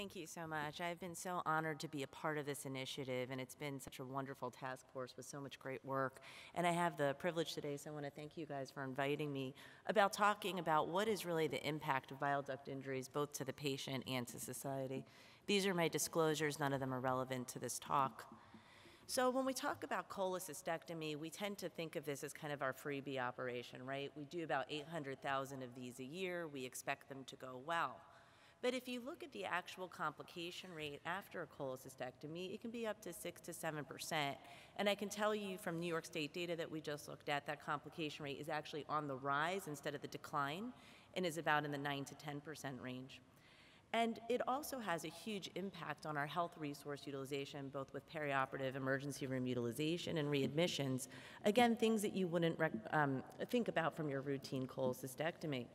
Thank you so much. I've been so honored to be a part of this initiative, and it's been such a wonderful task force with so much great work. And I have the privilege today, so I want to thank you guys for inviting me about talking about what is really the impact of bile duct injuries, both to the patient and to society. These are my disclosures, none of them are relevant to this talk. So when we talk about cholecystectomy, we tend to think of this as kind of our freebie operation, right? We do about 800,000 of these a year. We expect them to go well. But if you look at the actual complication rate after a cholecystectomy, it can be up to 6 to 7%. And I can tell you from New York State data that we just looked at, that complication rate is actually on the rise instead of the decline and is about in the 9 to 10% range. And it also has a huge impact on our health resource utilization, both with perioperative emergency room utilization and readmissions. Again, things that you wouldn't um, think about from your routine cholecystectomy.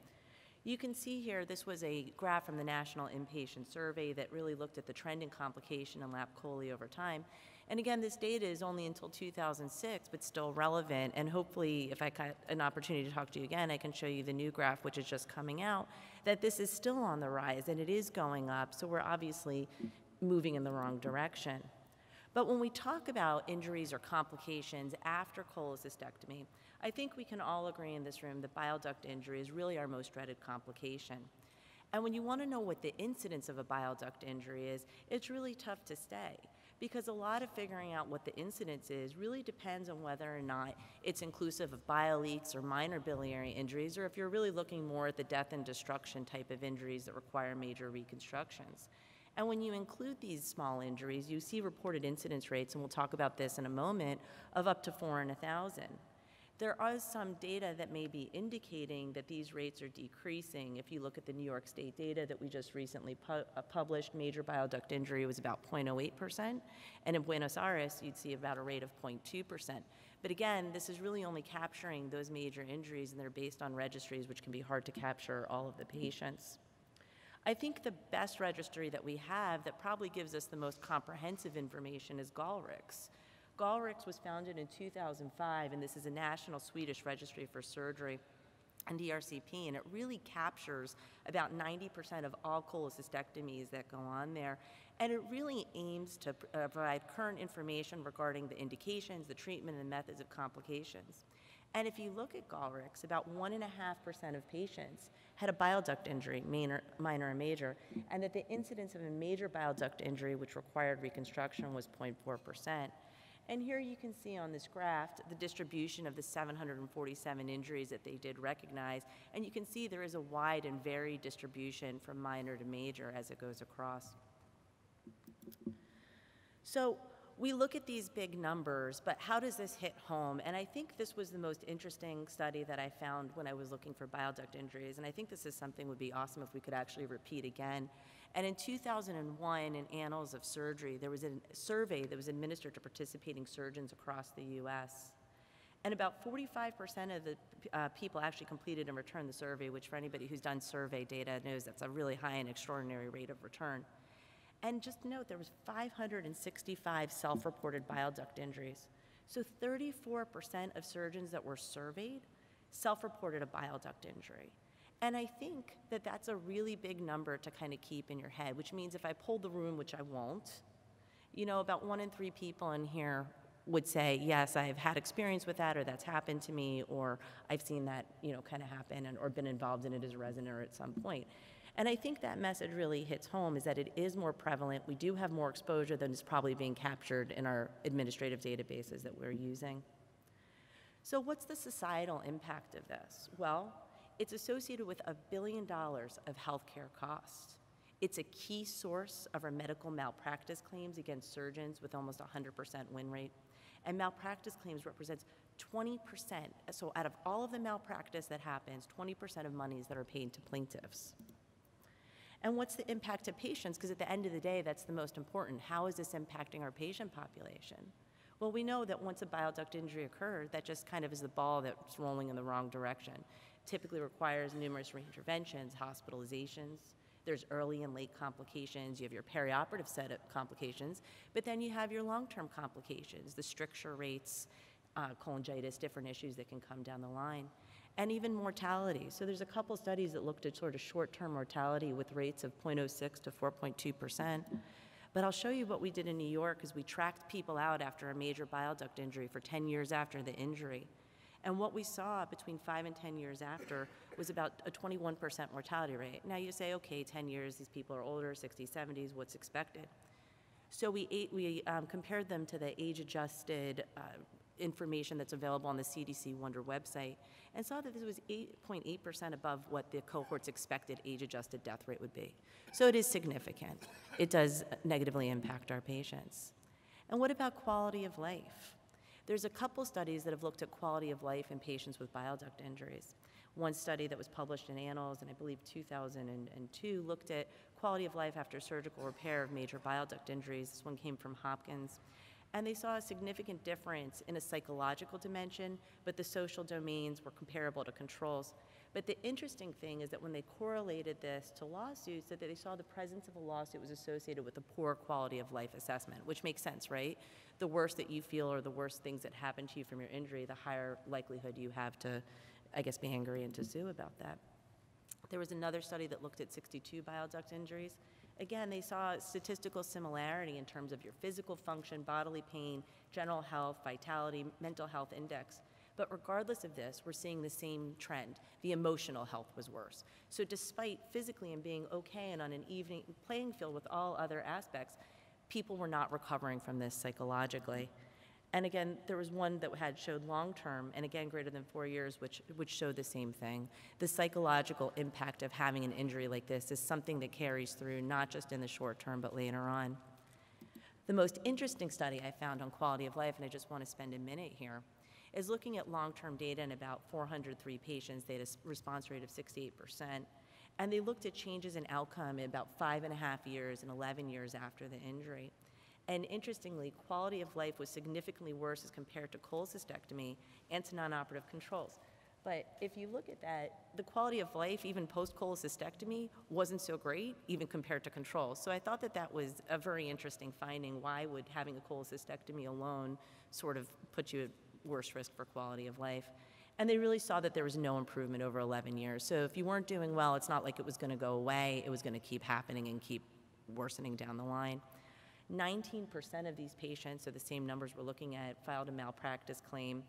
You can see here, this was a graph from the National Inpatient Survey that really looked at the trend in complication and lap chole over time. And again, this data is only until 2006, but still relevant. And hopefully, if I get an opportunity to talk to you again, I can show you the new graph, which is just coming out, that this is still on the rise and it is going up. So we're obviously moving in the wrong direction. But when we talk about injuries or complications after cholecystectomy, I think we can all agree in this room that bile duct injury is really our most dreaded complication. And when you want to know what the incidence of a bile duct injury is, it's really tough to say because a lot of figuring out what the incidence is really depends on whether or not it's inclusive of bile leaks or minor biliary injuries, or if you're really looking more at the death and destruction type of injuries that require major reconstructions. And when you include these small injuries, you see reported incidence rates, and we'll talk about this in a moment, of up to four in a thousand. There is some data that may be indicating that these rates are decreasing. If you look at the New York State data that we just recently pu uh, published, major bile duct injury was about 0.08%, and in Buenos Aires, you'd see about a rate of 0.2%. But again, this is really only capturing those major injuries, and they're based on registries, which can be hard to capture all of the patients. I think the best registry that we have that probably gives us the most comprehensive information is GallRiks. GallRiks was founded in 2005, and this is a national Swedish registry for surgery and ERCP, and it really captures about 90% of all cholecystectomies that go on there. And it really aims to uh, provide current information regarding the indications, the treatment, and the methods of complications. And if you look at GallRiks, about 1.5% of patients had a bile duct injury, minor, minor or major, and that the incidence of a major bile duct injury, which required reconstruction, was 0.4%. And here you can see on this graph the distribution of the 747 injuries that they did recognize. And you can see there is a wide and varied distribution from minor to major as it goes across. So we look at these big numbers, but how does this hit home? And I think this was the most interesting study that I found when I was looking for bile duct injuries. And I think this is something would be awesome if we could actually repeat again. And in 2001, in Annals of Surgery, there was a survey that was administered to participating surgeons across the US. And about 45% of the uh, people actually completed and returned the survey, which for anybody who's done survey data knows that's a really high and extraordinary rate of return. And just note, there was 565 self-reported bile duct injuries. So 34% of surgeons that were surveyed self-reported a bile duct injury. And I think that that's a really big number to kind of keep in your head, which means if I pulled the room, which I won't, you know, about one in three people in here would say, yes, I've had experience with that, or that's happened to me, or I've seen that, you know, kind of happen, and, or been involved in it as a resident or at some point. And I think that message really hits home is that it is more prevalent. We do have more exposure than is probably being captured in our administrative databases that we're using. So what's the societal impact of this? Well, it's associated with a billion dollars of healthcare costs. It's a key source of our medical malpractice claims against surgeons with almost 100% win rate. And malpractice claims represents 20%. So out of all of the malpractice that happens, 20% of monies that are paid to plaintiffs. And what's the impact to patients? Because at the end of the day, that's the most important. How is this impacting our patient population? Well, we know that once a bile duct injury occurs, that just kind of is the ball that's rolling in the wrong direction typically requires numerous reinterventions, hospitalizations. There's early and late complications. You have your perioperative set of complications, but then you have your long-term complications, the stricture rates, uh, cholangitis, different issues that can come down the line. And even mortality. So there's a couple studies that looked at sort of short-term mortality with rates of 0.06 to 4.2 percent. But I'll show you what we did in New York is we tracked people out after a major bile duct injury for 10 years after the injury. And what we saw between five and 10 years after was about a 21% mortality rate. Now you say, okay, 10 years, these people are older, 60s, 70s, what's expected? So we, ate, we um, compared them to the age-adjusted uh, information that's available on the CDC Wonder website and saw that this was 8.8% above what the cohort's expected age-adjusted death rate would be. So it is significant. It does negatively impact our patients. And what about quality of life? There's a couple studies that have looked at quality of life in patients with bile duct injuries. One study that was published in Annals in, I believe, 2002 looked at quality of life after surgical repair of major bile duct injuries. This one came from Hopkins. And they saw a significant difference in a psychological dimension, but the social domains were comparable to controls. But the interesting thing is that when they correlated this to lawsuits, that they saw the presence of a lawsuit was associated with a poor quality of life assessment, which makes sense, right? The worse that you feel or the worse things that happen to you from your injury, the higher likelihood you have to, I guess, be angry and to sue about that. There was another study that looked at 62 bile duct injuries. Again, they saw statistical similarity in terms of your physical function, bodily pain, general health, vitality, mental health index. But regardless of this, we're seeing the same trend. The emotional health was worse. So despite physically and being okay and on an evening playing field with all other aspects, people were not recovering from this psychologically. And again, there was one that had showed long term, and again greater than four years, which, which showed the same thing. The psychological impact of having an injury like this is something that carries through not just in the short term, but later on. The most interesting study I found on quality of life, and I just want to spend a minute here, is looking at long-term data in about 403 patients. They had a response rate of 68%. And they looked at changes in outcome in about five and a half years and 11 years after the injury. And interestingly, quality of life was significantly worse as compared to cholecystectomy and to non-operative controls. But if you look at that, the quality of life, even post cholecystectomy, wasn't so great, even compared to controls. So I thought that that was a very interesting finding. Why would having a cholecystectomy alone sort of put you at worse risk for quality of life. And they really saw that there was no improvement over 11 years. So if you weren't doing well, it's not like it was going to go away. It was going to keep happening and keep worsening down the line. 19% of these patients, so the same numbers we're looking at, filed a malpractice claim,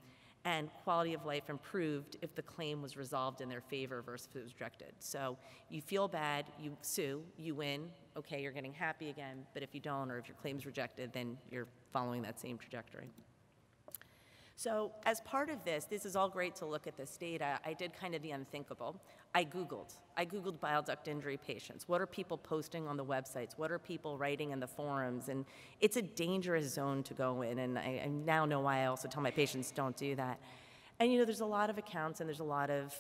and quality of life improved if the claim was resolved in their favor versus if it was rejected. So you feel bad, you sue, you win, okay, you're getting happy again, but if you don't or if your claim's rejected, then you're following that same trajectory. So as part of this, this is all great to look at this data. I did kind of the unthinkable. I Googled. I Googled bile duct injury patients. What are people posting on the websites? What are people writing in the forums? And it's a dangerous zone to go in, and I, I now know why I also tell my patients don't do that. And you know, there's a lot of accounts and there's a lot of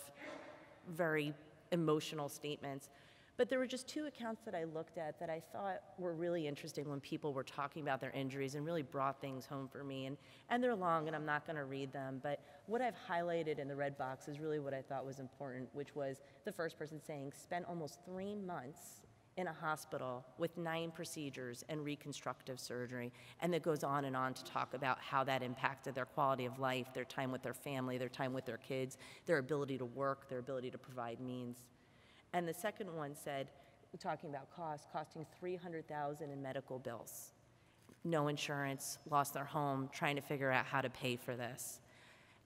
very emotional statements. But there were just two accounts that I looked at that I thought were really interesting when people were talking about their injuries and really brought things home for me. And, and they're long, and I'm not going to read them. But what I've highlighted in the red box is really what I thought was important, which was the first person saying, spent almost three months in a hospital with nine procedures and reconstructive surgery. And that goes on and on to talk about how that impacted their quality of life, their time with their family, their time with their kids, their ability to work, their ability to provide means. And the second one said, talking about cost, costing 300,000 in medical bills. No insurance, lost their home, trying to figure out how to pay for this.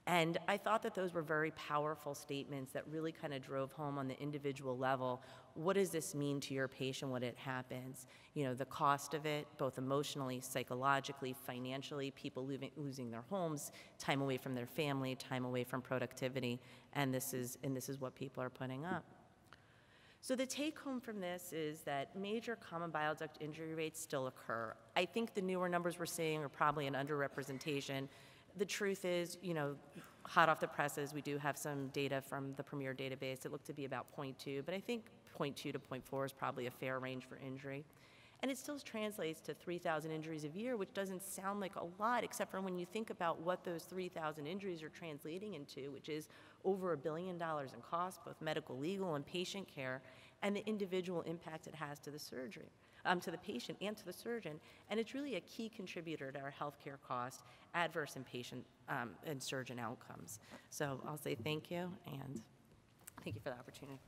And I thought that those were very powerful statements that really kind of drove home on the individual level what does this mean to your patient when it happens? You know, the cost of it, both emotionally, psychologically, financially, people losing, losing their homes, time away from their family, time away from productivity, and this is, and this is what people are putting up. So the take home from this is that major common bile duct injury rates still occur. I think the newer numbers we're seeing are probably an underrepresentation. The truth is, you know, hot off the presses, we do have some data from the Premier database. It looked to be about 0.2, but I think 0.2 to 0.4 is probably a fair range for injury. And it still translates to 3,000 injuries a year, which doesn't sound like a lot, except for when you think about what those 3,000 injuries are translating into, which is over a billion dollars in cost, both medical, legal, and patient care. and the individual impact it has to the surgery, um, to the patient and to the surgeon. And it's really a key contributor to our healthcare cost, adverse in patient um, and surgeon outcomes. So I'll say thank you and thank you for the opportunity.